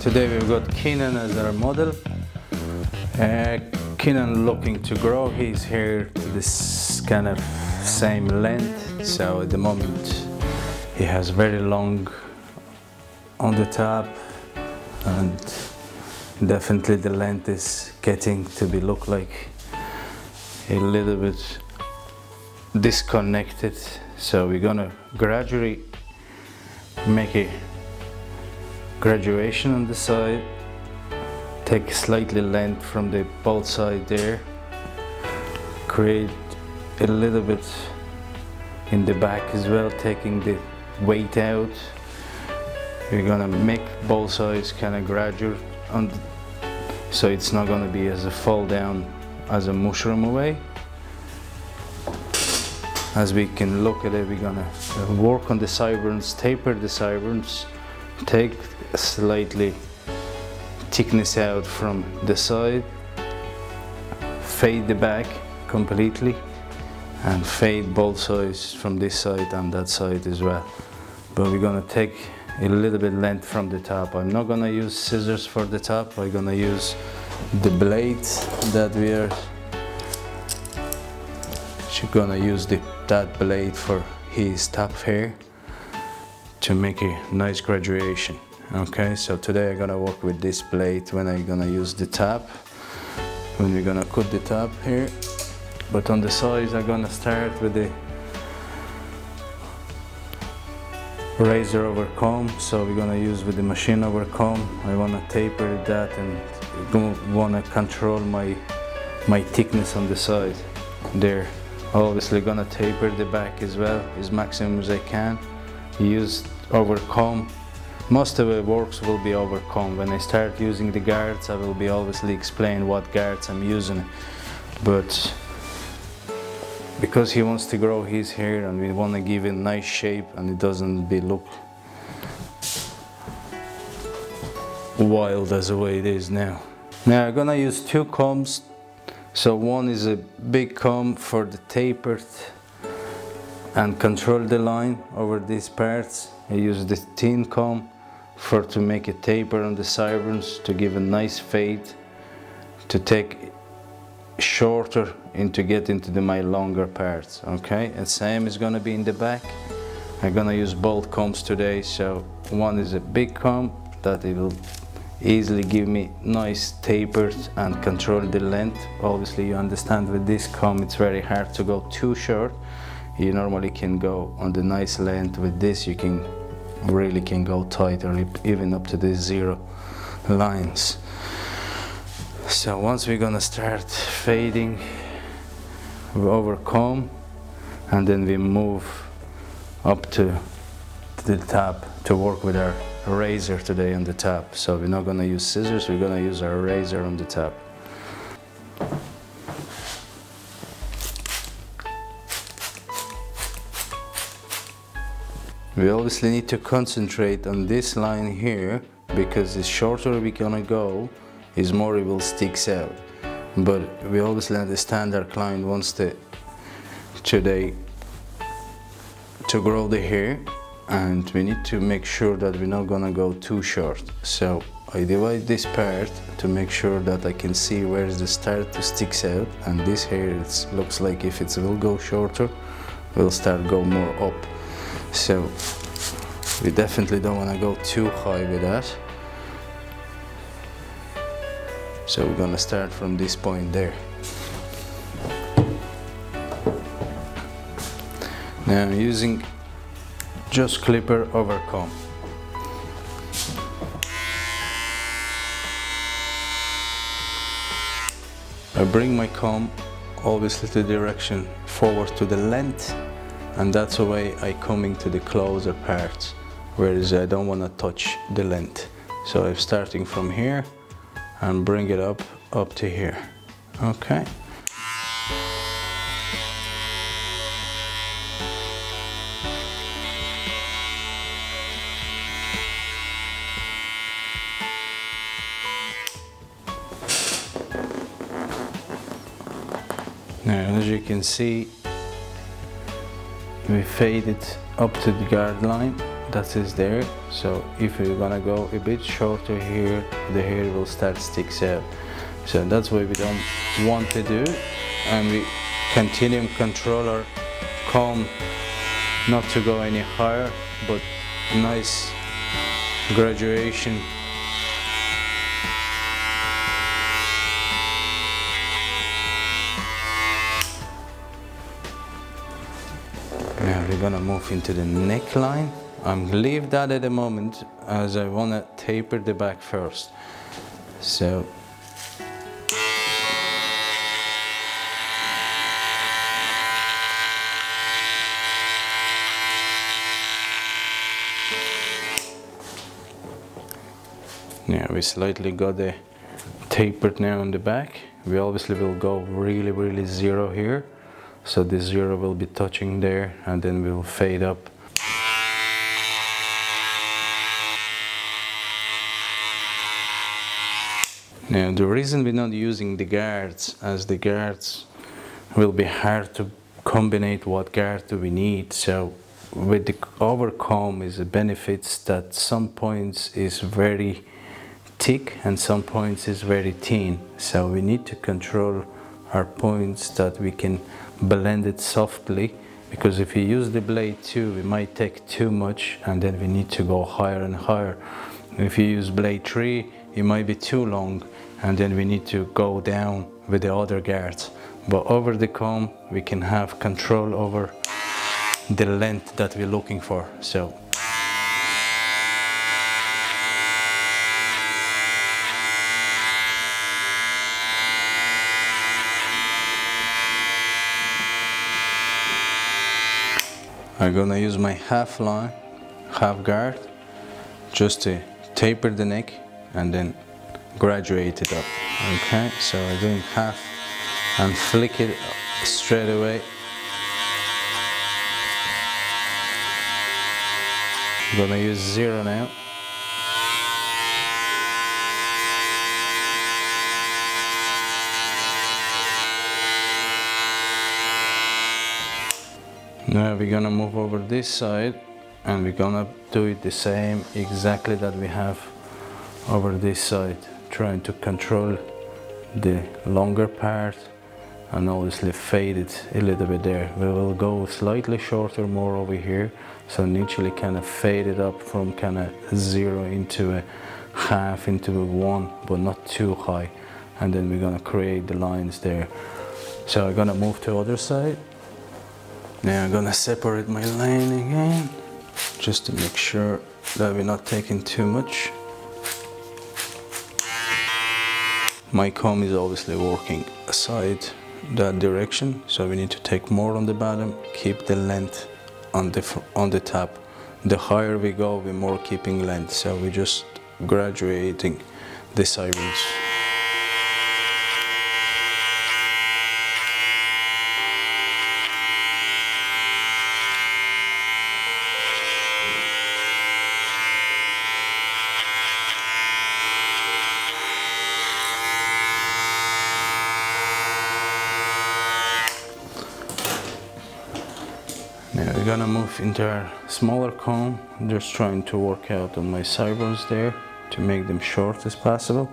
Today we've got Keenan as our model. Uh, Keenan looking to grow. He's here to this kind of same length. So at the moment he has very long on the top and definitely the length is getting to be look like a little bit disconnected. So we're gonna gradually make a graduation on the side take slightly length from the both side there create a little bit in the back as well taking the weight out. We're gonna make both sides kind of gradual on so it's not gonna be as a fall down as a mushroom away. As we can look at it we're gonna work on the sideburns taper the sideburns take slightly thickness out from the side fade the back completely and fade both sides from this side and that side as well. But we're gonna take a little bit length from the top. I'm not gonna use scissors for the top. I'm gonna use the blade that we are she's gonna use the, that blade for his top hair to make a nice graduation okay? So today I'm gonna work with this blade when I'm gonna use the top when we're gonna cut the top here. But on the sides I'm gonna start with the razor over comb. So we're gonna use with the machine over comb. I wanna taper that and wanna control my my thickness on the side. There. Obviously gonna taper the back as well as maximum as I can use over comb most of the works will be over comb. When I start using the guards, I will be obviously explain what guards I'm using. But because he wants to grow his hair and we want to give it nice shape and it doesn't be look wild as the way it is now. Now I'm gonna use two combs. So one is a big comb for the tapered and control the line over these parts. I use the thin comb for to make a taper on the sideburns to give a nice fade to take shorter and to get into the, my longer parts okay? And same is gonna be in the back. I'm gonna use both combs today so one is a big comb that it will easily give me nice tapers and control the length. Obviously you understand with this comb it's very hard to go too short you normally can go on the nice length with this you can really can go tighter even up to the zero lines. So once we're gonna start fading, we over comb and then we move up to, to the top to work with our razor today on the top. So we're not gonna use scissors, we're gonna use our razor on the top. We obviously need to concentrate on this line here because the shorter we're gonna go, is more it will sticks out. But we obviously understand our client wants to today to grow the hair and we need to make sure that we're not gonna go too short. So I divide this part to make sure that I can see where the start to sticks out and this hair it looks like if it will go shorter, will start go more up. So we definitely don't want to go too high with that. So we're going to start from this point there. Now I'm using just clipper over comb. I bring my comb obviously to direction forward to the length and that's the way I come into the closer parts whereas I don't want to touch the length so I'm starting from here and bring it up up to here. Okay. Now, as you can see, we fade it up to the guard line that is there. So if we're gonna go a bit shorter here the hair will start sticks out. So that's what we don't want to do and we continuum controller comb not to go any higher but nice graduation we're gonna move into the neckline. I'm leave that at the moment as I want to taper the back first. So yeah we slightly got the tapered now on the back. We obviously will go really really zero here so the zero will be touching there and then we'll fade up. Now the reason we're not using the guards as the guards will be hard to combine what guard do we need. So with the over comb is the benefits that some points is very thick and some points is very thin. So we need to control our points that we can blend it softly because if you use the blade too we might take too much and then we need to go higher and higher. If you use blade 3 it might be too long and then we need to go down with the other guards. But over the comb we can have control over the length that we're looking for. So I'm gonna use my half line half guard just to taper the neck and then graduate it up. Okay so I'm doing half and flick it straight away. I'm gonna use zero now now we're gonna move over this side and we're gonna do it the same exactly that we have over this side trying to control the longer part and obviously fade it a little bit there. We will go slightly shorter more over here so initially kind of fade it up from kind of zero into a half into a one but not too high and then we're gonna create the lines there. So I'm gonna move to other side. Now I'm gonna separate my line again just to make sure that we're not taking too much. My comb is obviously working aside that direction, so we need to take more on the bottom, keep the length on the, on the top. The higher we go, we're more keeping length, so we're just graduating the sideways. Now we're gonna move into our smaller. I'm just trying to work out on my sideburns there to make them short as possible.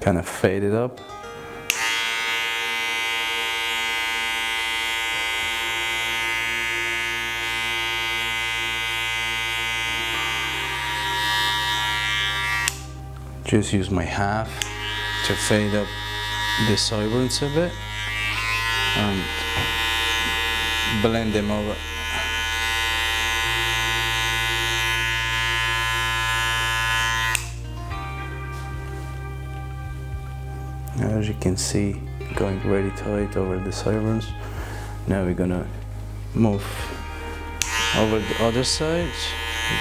Kind of fade it up. Just use my half to fade up the sideburns a bit and blend them over. As you can see, going very tight over the sideburns. Now we're gonna move over the other side.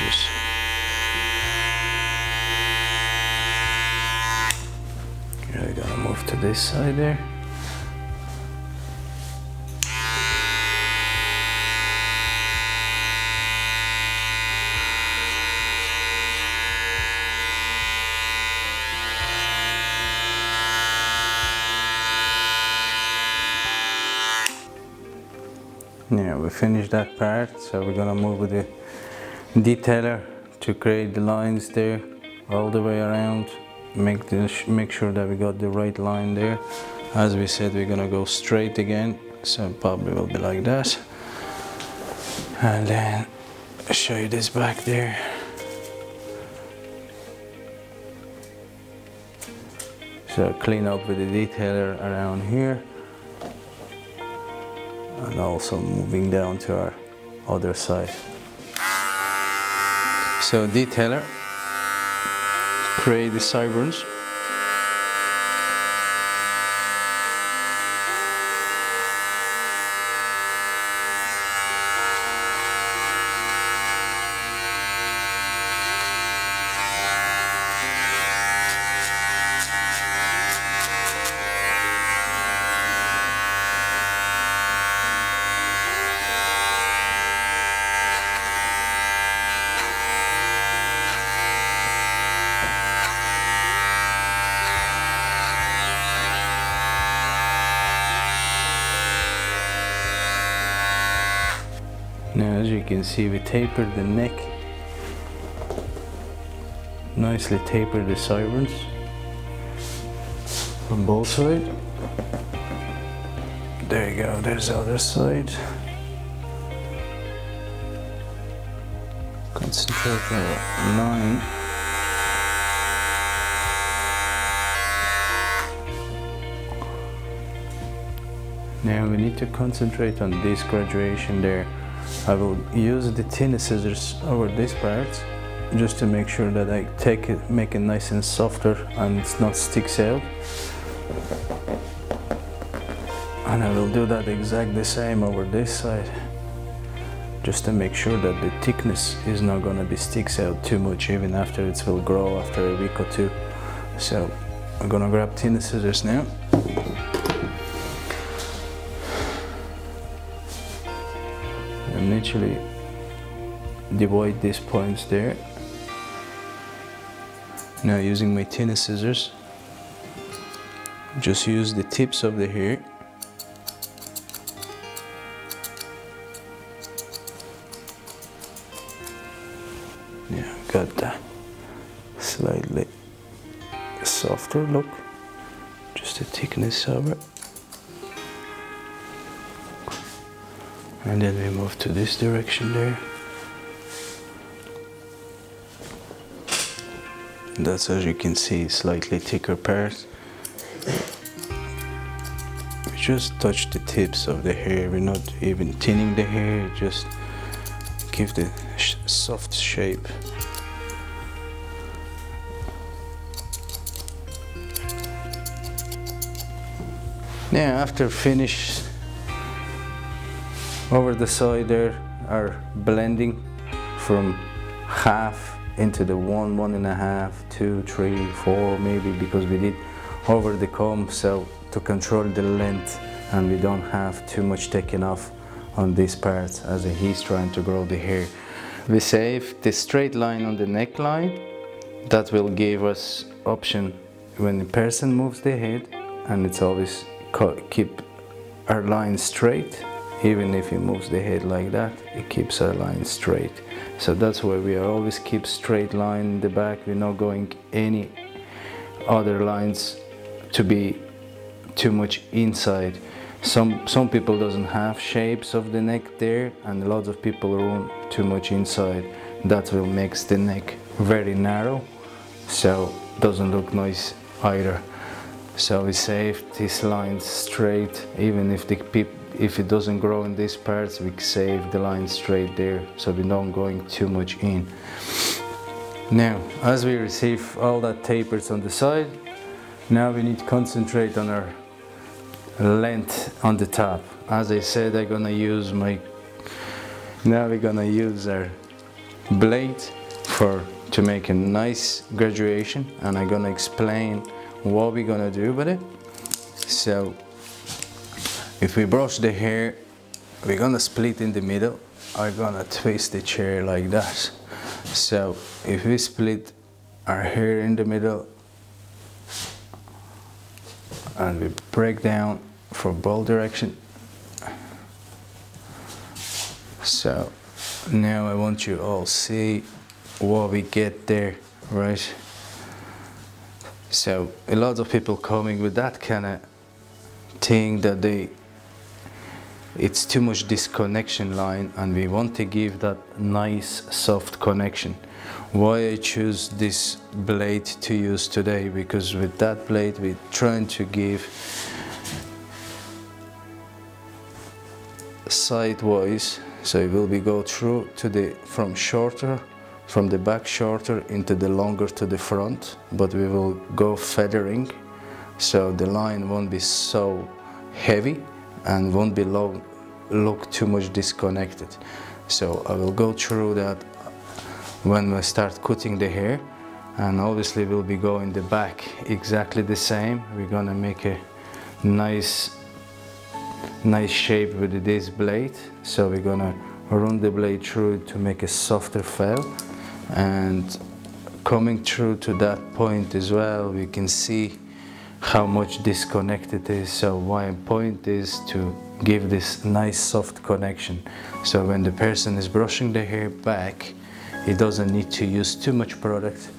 Just yeah, we're gonna move to this side there. We finished that part, so we're gonna move with the detailer to create the lines there all the way around. Make the make sure that we got the right line there. As we said we're gonna go straight again so probably will be like that. And then show you this back there. So clean up with the detailer around here and also moving down to our other side. So detailer create the sideburns Now as you can see we tapered the neck. Nicely tapered the sideburns on both sides. There you go there's the other side. Concentrate on the line now we need to concentrate on this graduation there I will use the thin scissors over this part just to make sure that I take it, make it nice and softer and it's not sticks out. And I will do that exactly the same over this side just to make sure that the thickness is not gonna be sticks out too much even after it will grow after a week or two. So I'm gonna grab thin scissors now. And literally divide these points there. Now using my thinner scissors just use the tips of the hair. Yeah got that slightly softer look just the thickness of it and then we move to this direction there. That's as you can see slightly thicker part we just touch the tips of the hair. We're not even thinning the hair. Just give the sh soft shape. Now after finish over the side there are blending from half into the one, one and a half, two, three, four maybe because we did over the comb. So to control the length and we don't have too much taken off on this part as he's trying to grow the hair. We save the straight line on the neckline. That will give us option when the person moves the head and it's always keep our line straight even if he moves the head like that it keeps our line straight. So that's why we are always keep straight line in the back. We're not going any other lines to be too much inside. Some some people doesn't have shapes of the neck there and lots of people run too much inside. That will makes the neck very narrow so doesn't look nice either. So we save these lines straight even if the people if it doesn't grow in these parts we save the line straight there so we don't going too much in. Now as we receive all that tapers on the side now we need to concentrate on our length on the top. As I said I'm gonna use my now we're gonna use our blade for to make a nice graduation and I'm gonna explain what we're gonna do with it. So if we brush the hair, we're gonna split in the middle. I'm gonna twist the chair like that. So if we split our hair in the middle and we break down for both direction. So now I want you all see what we get there right so a lot of people coming with that kind of thing that they it's too much disconnection line and we want to give that nice soft connection. Why I choose this blade to use today? Because with that blade we're trying to give sidewise so it will be go through to the from shorter from the back shorter into the longer to the front. But we will go feathering. So the line won't be so heavy and won't be long, look too much disconnected. So I will go through that when we start cutting the hair. And obviously we'll be going the back exactly the same. We're gonna make a nice nice shape with this blade. So we're gonna run the blade through to make a softer fell and coming through to that point as well we can see how much disconnected is. So my point is to give this nice soft connection. So when the person is brushing the hair back he doesn't need to use too much product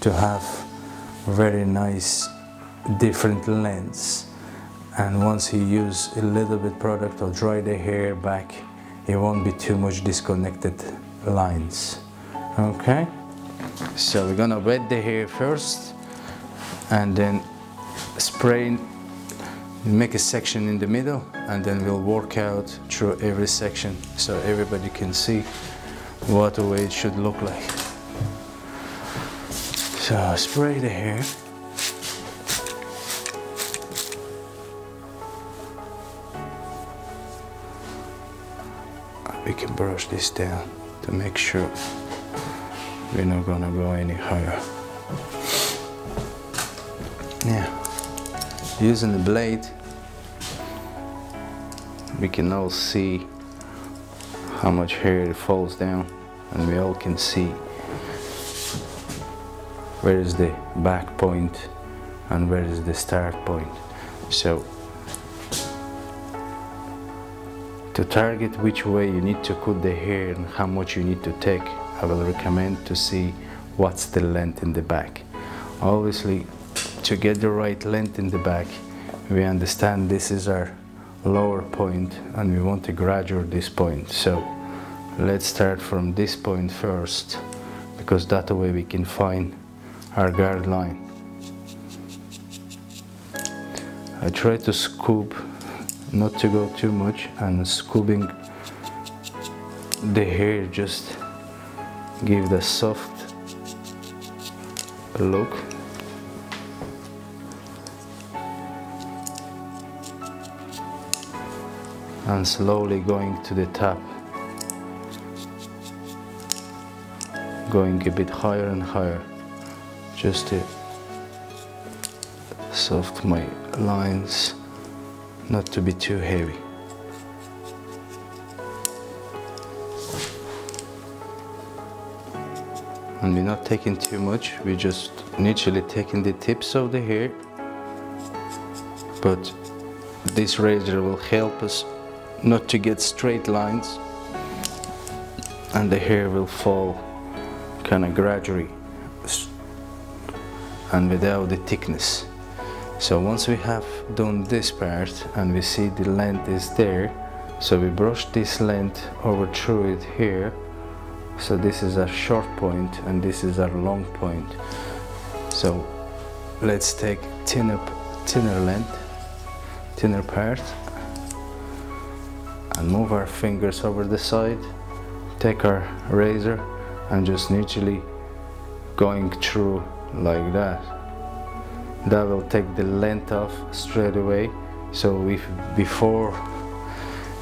to have very nice different lengths and once he use a little bit product or dry the hair back it won't be too much disconnected lines. Okay? So we're gonna wet the hair first and then spray make a section in the middle and then we'll work out through every section so everybody can see what the way it should look like. So spray the hair. We can brush this down to make sure we're not gonna go any higher. Using the blade, we can all see how much hair it falls down and we all can see where is the back point and where is the start point. So to target which way you need to cut the hair and how much you need to take I will recommend to see what's the length in the back. Obviously to get the right length in the back. We understand this is our lower point and we want to graduate this point. So let's start from this point first because that way we can find our guard line. I try to scoop not to go too much and scooping the hair just give the soft look and slowly going to the top. Going a bit higher and higher just to soft my lines not to be too heavy. And we're not taking too much we just initially taking the tips of the hair. But this razor will help us not to get straight lines and the hair will fall kind of gradually and without the thickness. So once we have done this part and we see the length is there so we brush this length over through it here. So this is our short point and this is our long point. So let's take thinner, thinner length thinner part and move our fingers over the side take our razor and just naturally going through like that. That will take the length off straight away. So if before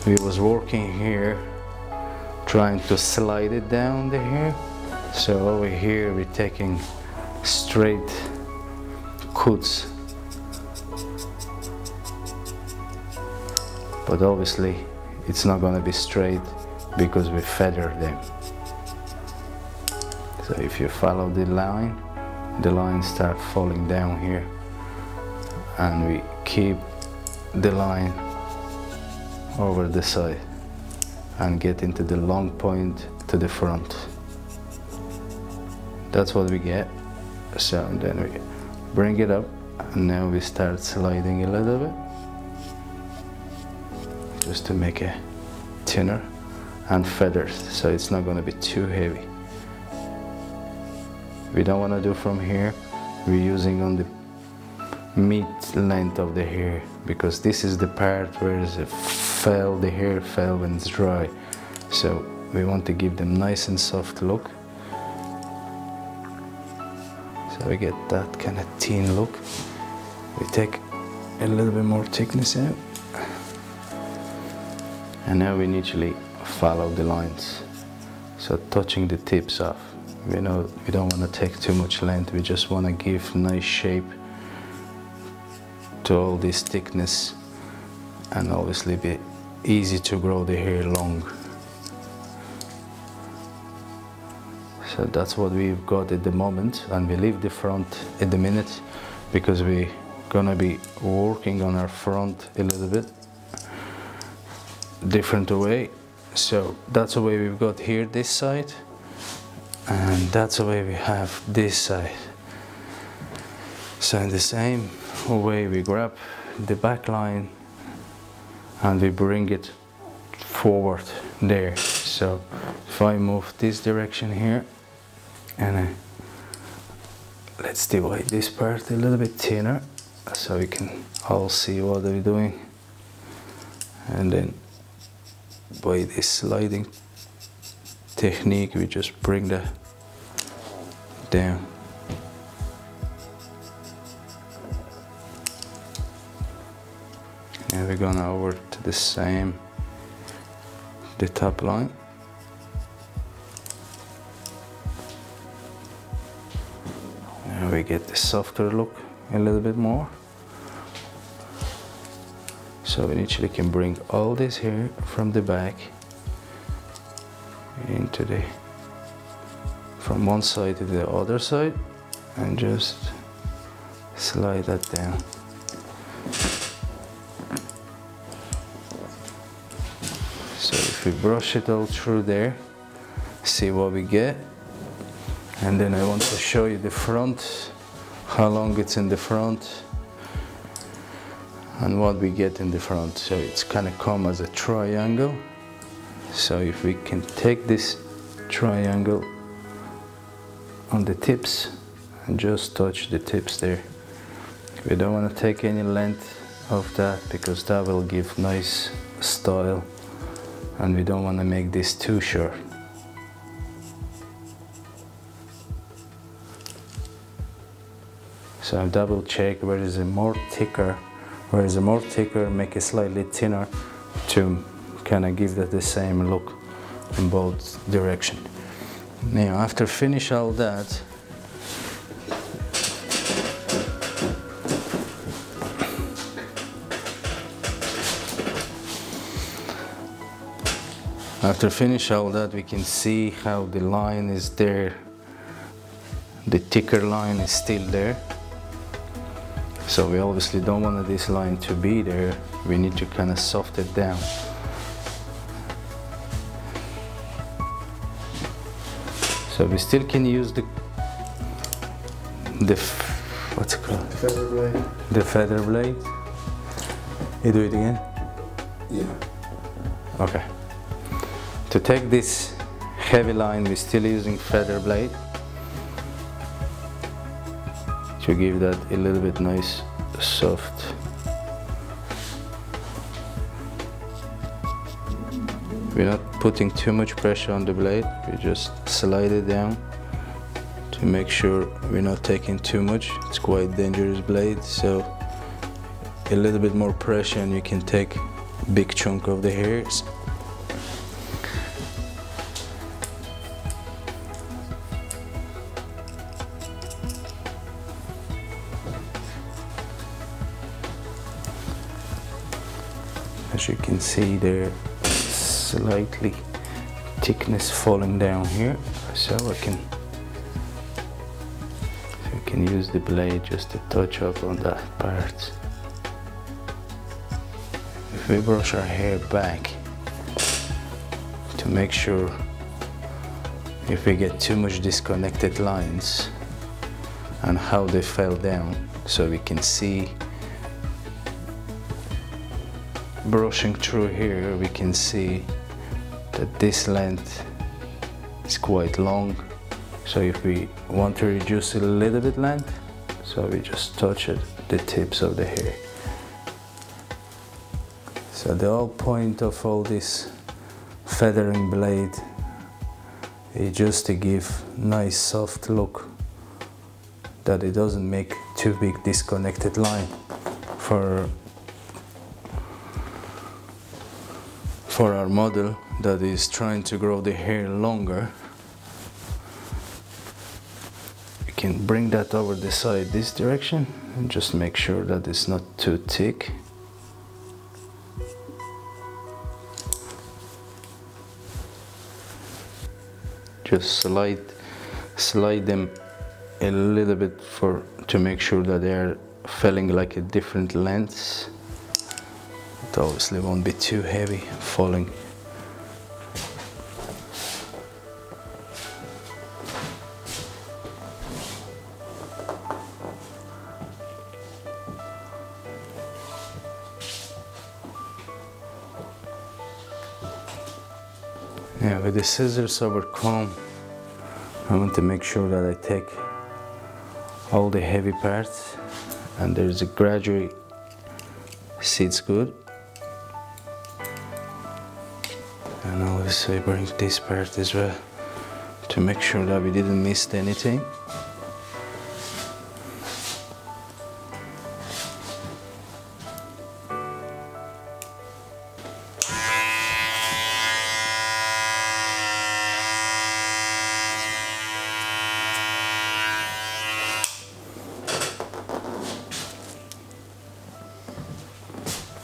we was working here trying to slide it down the hair. So over here we're taking straight cuts. But obviously it's not going to be straight because we feather them. So if you follow the line, the line start falling down here and we keep the line over the side and get into the long point to the front. that's what we get so then we bring it up and now we start sliding a little bit just to make it thinner and feathers so it's not going to be too heavy. We don't want to do from here we're using on the mid length of the hair because this is the part where it fell the hair fell when it's dry. So we want to give them nice and soft look. So we get that kind of thin look. We take a little bit more thickness out and now we initially follow the lines. So touching the tips off. We know we don't want to take too much length. We just want to give nice shape to all this thickness and obviously be easy to grow the hair long. So that's what we've got at the moment. And we leave the front at the minute because we're gonna be working on our front a little bit different way. So that's the way we've got here this side and that's the way we have this side. So in the same way we grab the back line and we bring it forward there. So if I move this direction here and I, let's divide this part a little bit thinner so we can all see what we're doing. And then by this sliding technique we just bring the down. Now we're gonna over to the same the top line. Now we get the softer look a little bit more so we initially can bring all this here from the back into the from one side to the other side and just slide that down. So if we brush it all through there see what we get. And then I want to show you the front how long it's in the front and what we get in the front so it's kind of come as a triangle. So if we can take this triangle on the tips and just touch the tips there. We don't want to take any length of that because that will give nice style and we don't want to make this too short. So I double check where is it more thicker whereas a more thicker make it slightly thinner to kind of give that the same look in both direction. Now after finish all that after finish all that we can see how the line is there. The thicker line is still there so we obviously don't want this line to be there. We need to kind of soft it down. So we still can use the the what's it called? The feather blade. The feather blade. You do it again? Yeah. Okay. To take this heavy line, we're still using feather blade. to give that a little bit nice soft. We're not putting too much pressure on the blade we just slide it down to make sure we're not taking too much. It's quite dangerous blade so a little bit more pressure and you can take big chunk of the hairs can see there slightly thickness falling down here so I can so you can use the blade just to touch up on that part. If we brush our hair back to make sure if we get too much disconnected lines and how they fell down so we can see brushing through here we can see that this length is quite long. So if we want to reduce a little bit length so we just touch it the tips of the hair. So the whole point of all this feathering blade is just to give nice soft look that it doesn't make too big disconnected line for for our model that is trying to grow the hair longer. You can bring that over the side this direction and just make sure that it's not too thick. Just slide slide them a little bit for to make sure that they're falling like a different lengths it obviously won't be too heavy falling Yeah, with the scissors over comb, I want to make sure that I take all the heavy parts and there's a gradually sits good. And obviously bring this part as well to make sure that we didn't miss anything.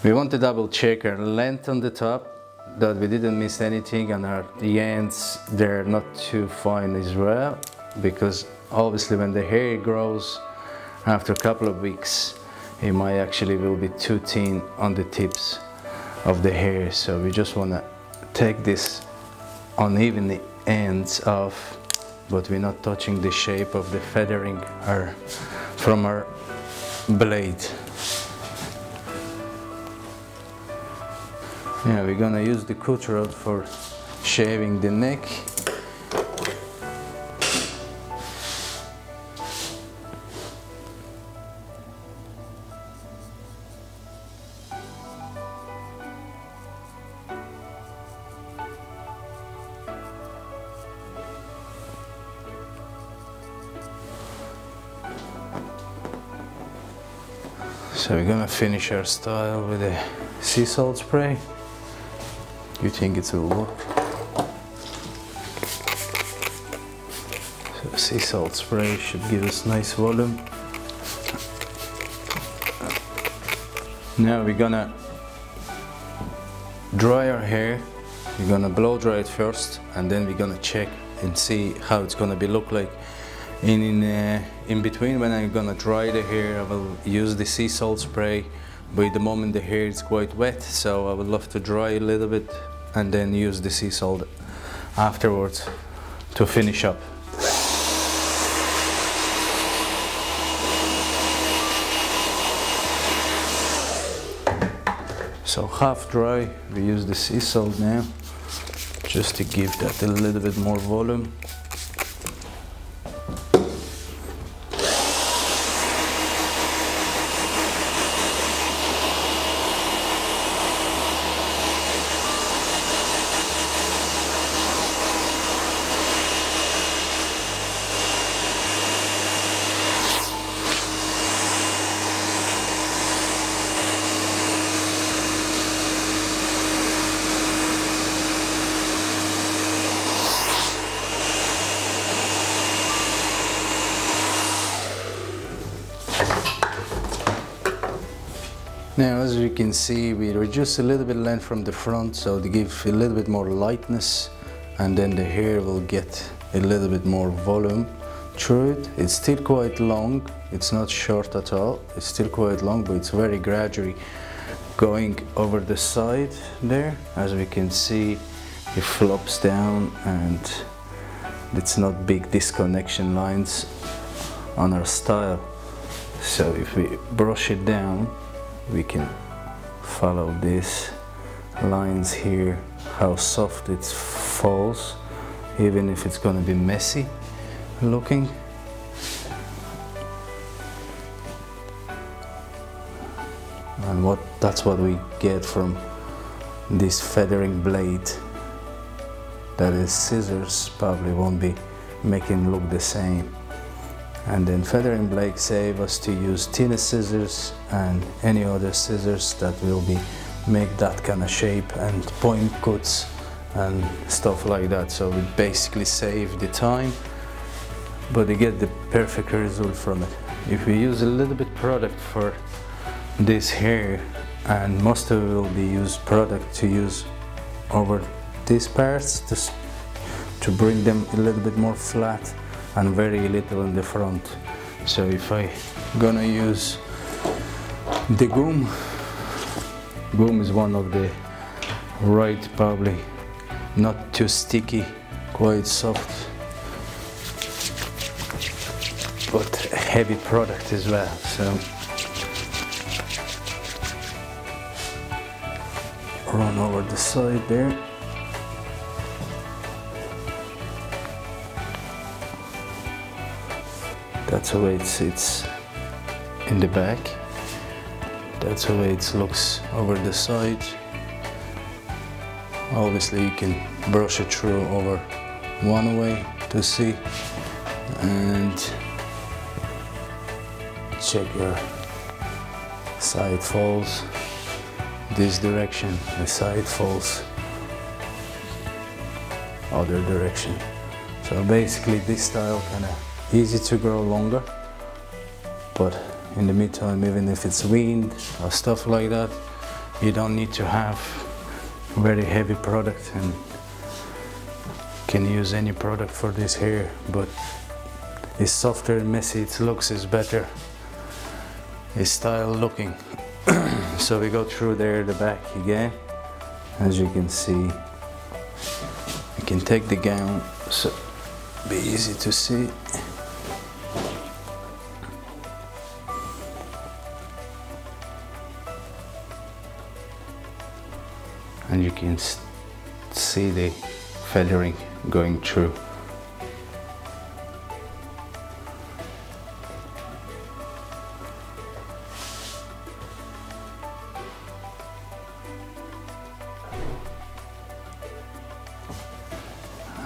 We want to double check our length on the top that we didn't miss anything and our ends they're not too fine as well because obviously when the hair grows after a couple of weeks it might actually will be too thin on the tips of the hair. So we just want to take this uneven ends off but we're not touching the shape of the feathering from our blade Yeah, we're gonna use the cut for shaving the neck. So we're gonna finish our style with a sea salt spray. You think it's work? So sea salt spray should give us nice volume. Now we're gonna dry our hair. We're gonna blow dry it first and then we're gonna check and see how it's gonna be look like. In, in, uh, in between when I'm gonna dry the hair I will use the sea salt spray but at the moment the hair is quite wet so I would love to dry a little bit and then use the sea salt afterwards to finish up. So half dry, we use the sea salt now just to give that a little bit more volume. Now as you can see we reduce a little bit length from the front so to give a little bit more lightness and then the hair will get a little bit more volume through it. It's still quite long, it's not short at all, it's still quite long but it's very gradually going over the side there. As we can see it flops down and it's not big disconnection lines on our style so if we brush it down we can follow these lines here how soft it falls even if it's going to be messy looking. And what that's what we get from this feathering blade. That is scissors probably won't be making look the same and then feathering blade save us to use thinner scissors and any other scissors that will be make that kind of shape and point cuts and stuff like that. So we basically save the time but you get the perfect result from it. If we use a little bit product for this hair and most of it will be used product to use over these parts just to bring them a little bit more flat and very little in the front. So if I gonna use the gum gum is one of the right probably not too sticky quite soft but heavy product as well so. Run over the side there that's the way it sits in the back. That's the way it looks over the side. Obviously you can brush it through over one way to see and check your side falls this direction the side falls other direction. So basically this style kind of easy to grow longer but in the meantime even if it's wind or stuff like that you don't need to have very heavy product and can use any product for this hair but it's softer and messy it looks is better. It's style looking. So we go through there the back again. As you can see you can take the gown so be easy to see and you can see the feathering going through.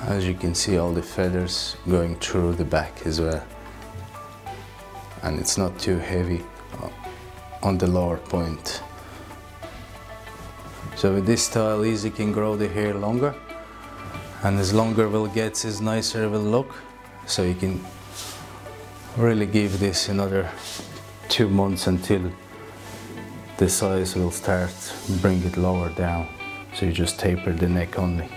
As you can see all the feathers going through the back as well. And it's not too heavy uh, on the lower point so with this style easy can grow the hair longer. And as longer will get, as nicer it will look. So you can really give this another two months until the size will start bring it lower down. So you just taper the neck only